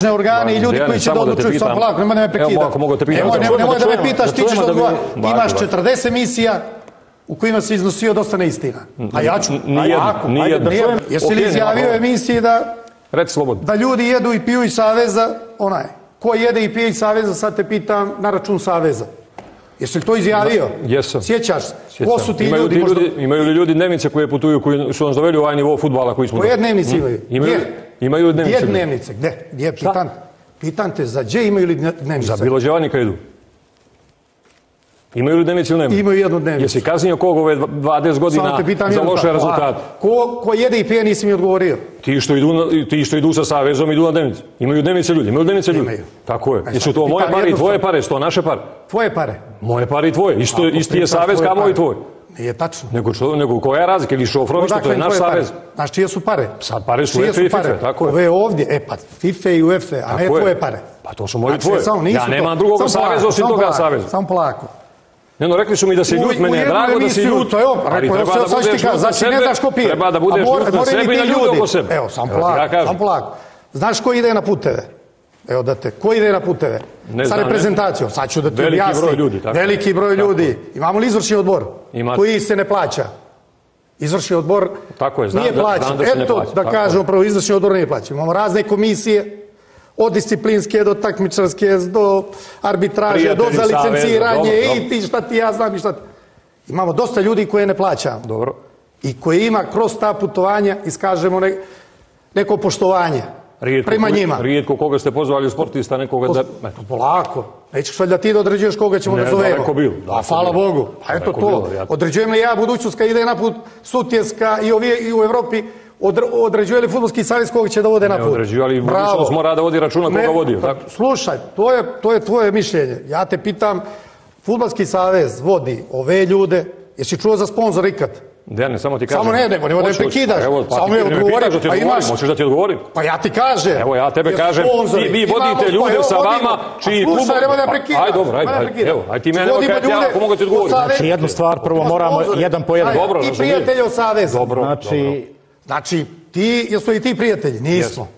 državne organe i ljudi koji će da odlučuju sam polako, nemoj da me Evo, prekida. ako mogu te pitam, Nemoj, da nemoj, čujemo, nemoj da da me pitaš, ti ćeš da. Bako, Imaš bako. 40 emisija u kojima se iznosio dosta neistina. A ja ću. Nijedna, Ako, ajde, Čujem. Jesi li izjavio emisiji da, Reci slobodno. da ljudi jedu i piju iz Saveza, onaj, ko jede i pije iz Saveza, sad te pitam na račun Saveza. Jesi li to izjavio? jesam. Sjećaš se? Ko su ti imaju ljudi? Ti možda- ljudi imaju li ljudi dnevnice koje putuju, koji su nas doveli u ovaj nivo futbala koji smo... Koje dnevnice imaju? Imaju, Gdje? imaju dnevnice. Gdje dnevnice? Gdje? Gdje? Pitan, pitan te, za gdje imaju li dne- dnevnice? Za bilođevanika idu. Imaju li dnevnice ili nema? Imaju jednu dnevnicu. Jesi kaznio kog ove 20 godina za loše rezultate? Ko, ko jede i pije nisi mi odgovorio. Ti što idu, na- ti što idu sa savezom idu na dnevnice. Imaju dnevnice ljudi, imaju dnevnice ljudi. Imaju. Tako je. E, Jesu to moje pare i tvoje pare, su to naše pare? Tvoje pare. Moje pare i tvoje. Isto, isti je savez pare. i tvoj. Nije tačno. Nego, što, nego koja je razlika? Ili šofrovi što to je naš savez. Znaš čije su pare? Sad pare su UEFA i? FIFA, tako je. Ove ovdje, e pa FIFA i UEFA, a ne tvoje pare. Pa to su moji Znači, tvoje. Ja nemam drugog saveza osim toga saveza. Samo polako. Ne, no, rekli su mi da se ljut, u meni je drago da se ljut. ali rekao, evo, da sad ću ti kažem, znači ne znaš ko pije. Treba da budeš ljut na sebe i na ljudi. oko sebe. Evo, sam Evo polako, sam polako. Znaš ko ide na puteve? Evo da te, ko ide na puteve? Ne Sa reprezentacijom, sad ću da ti Veliki objasnim. broj ljudi, tako. Veliki broj ljudi. Imamo li izvršni odbor? Imate. Koji se ne plaća? Izvršni odbor Tako je, znam nije da- plaćen. da Eto, plaća, da tako kažemo prvo, izvršni odbor nije plaćen. Imamo razne komisije, od disciplinske do takmičarske, do arbitraže, do za licenciranje dobro, i ti šta ti ja znam i šta ti. Imamo dosta ljudi koje ne plaćamo Dobro. i koji ima kroz ta putovanja iskažemo ne, neko poštovanje Rijetko, prema njima. Rijetko koga ste pozvali u sportista, nekoga da... Eto, Polako. Nećeš valjda ti da određuješ koga ćemo Ne, da zovemo. daleko bilo, A hvala. Bogu. Pa eto Daleko to. Određujem li ja budućnost kad ide naput Sutjeska i, ovi, i u Evropi odr- određuje li futbolski savez koga će da vode naput? određuju, ali Bravo. budućnost mora da vodi računa koga Ne, vodi, pa, tako? Slušaj, to je, to je tvoje mišljenje. Ja te pitam, futbolski savez vodi ove ljude. Jesi čuo za sponzor ikad? Dejane, samo ti kažem. Samo ne, nego nemoj da me prekidaš. Evo, pa Samo ti me ne odgovori, pitaš da ti pa odgovorim, imaš- hoćeš da ti odgovorim? Pa ja ti kažem. Evo ja tebe Jer kažem, sponzori, vi, vi imamo vodite svoje, ljude evo, sa vodimo. vama, čiji slušaj, klub... nemoj da Pa, prekidaš. Aj, dobro, ajde, Nemoj da ajde, prekidaš. evo, aj ti mene Vodimo nemoj kada ja, ljude ako mogu ti u odgovorim. savez. Znači, jednu stvar prvo Ima moramo sponzore. jedan po jedan. Ajde, Dobro, I razumijem. prijatelji od saveza. Dobro, Znači, Znači, ti, jesu i ti prijatelji? Nismo.